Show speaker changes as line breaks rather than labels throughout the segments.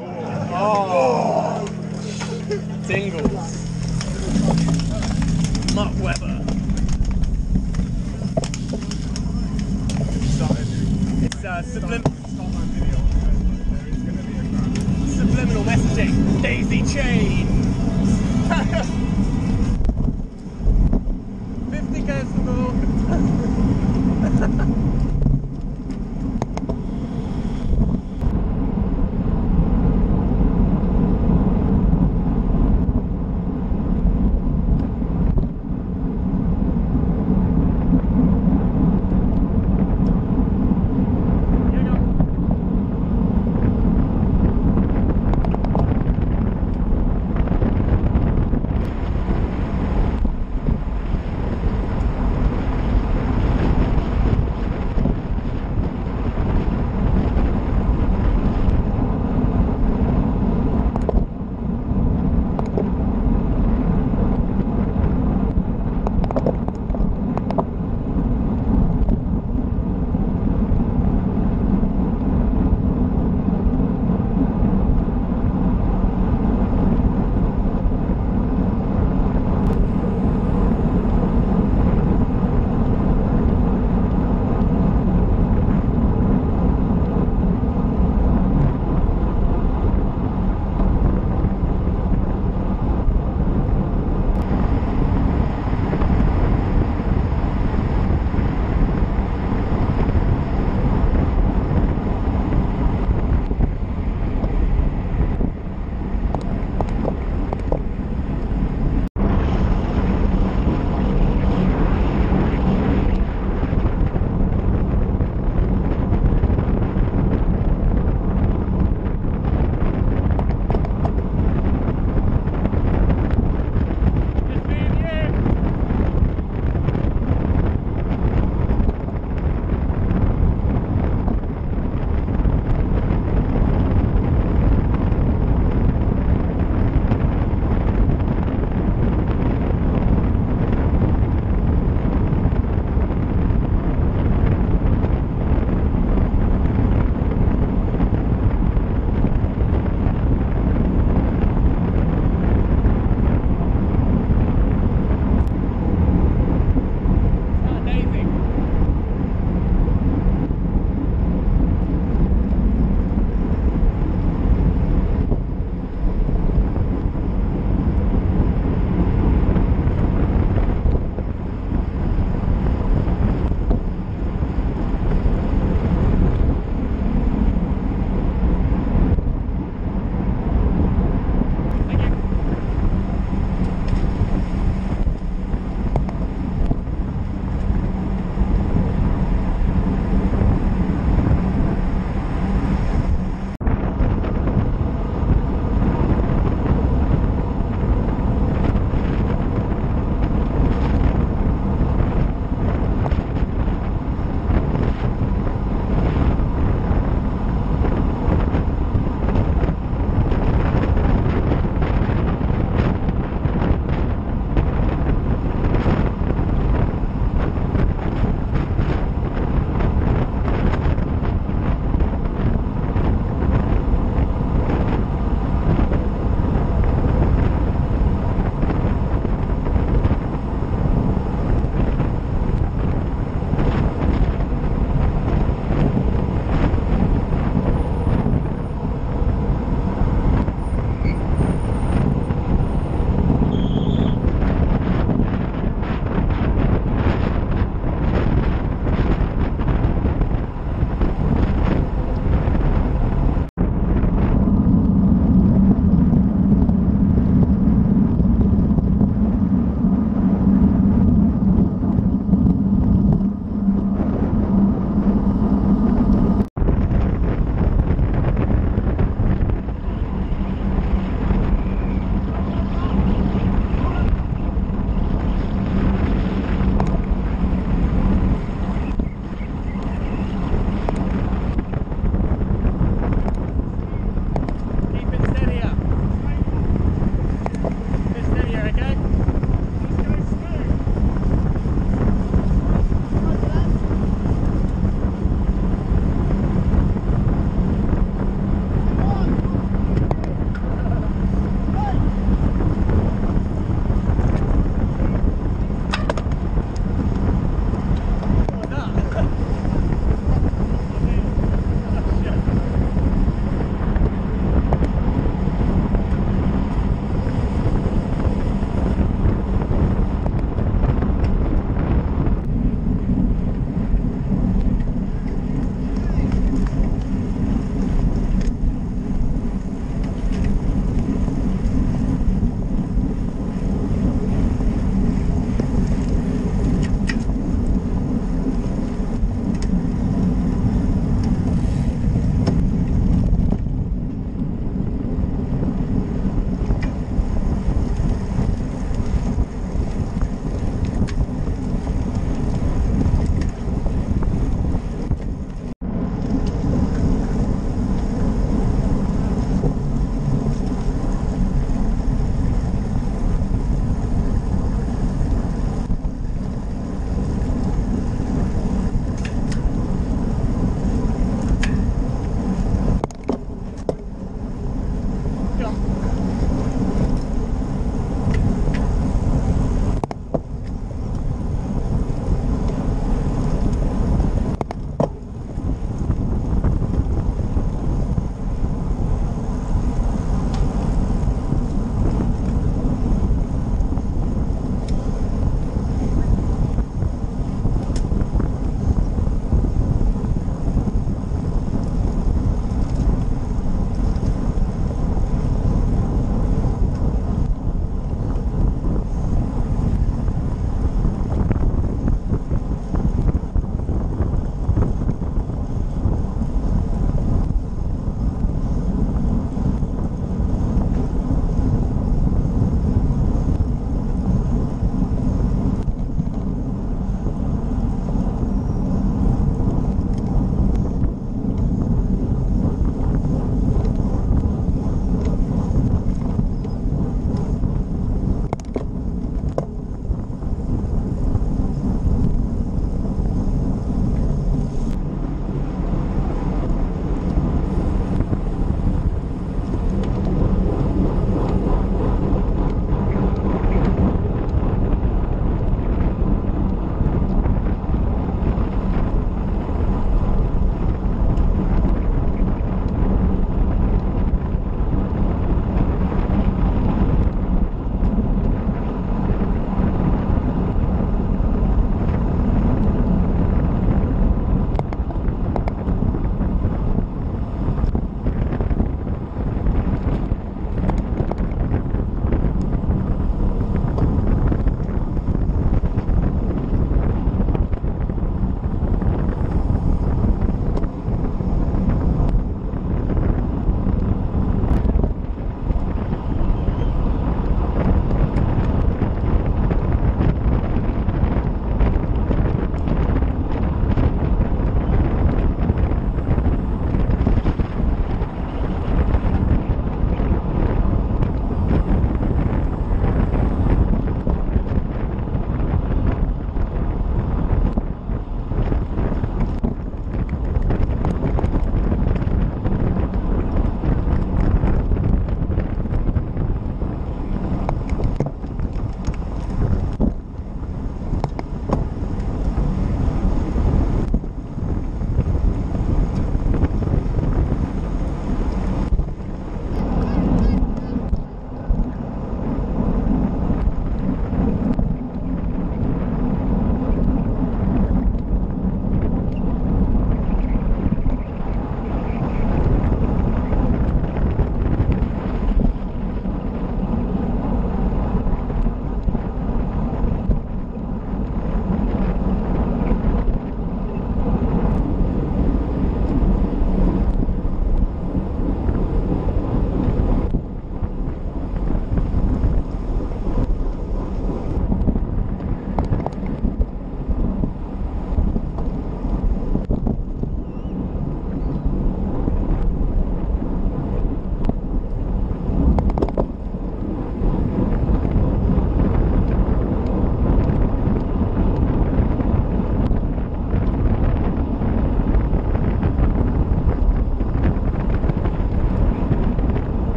Oh. Tingles. Mark Webber. It's uh, sublim- subliminal messaging. Daisy chain. 50 k's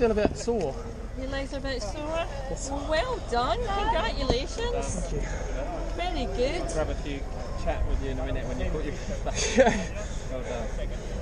feel a bit sore.
Your legs are a bit sore. Well, well done. Congratulations.
Thank you.
Very good.
grab a few chat with you in a minute when you put your back. well done.